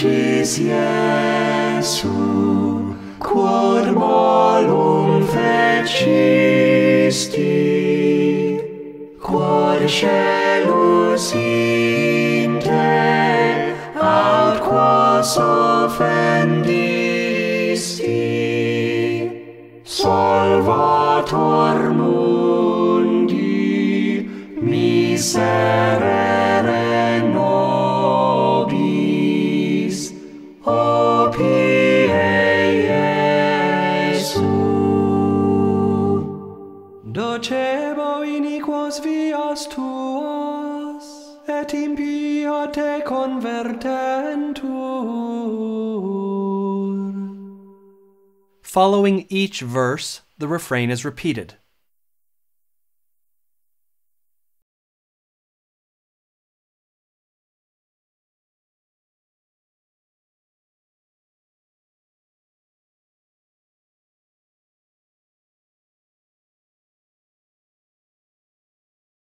Cis Iesu, quod malum fecisti, quod celus in te, aut quas offendisti, salvator mundi, miserere, Docebo iniquos vias tuos, et impia te convertentur. Following each verse, the refrain is repeated.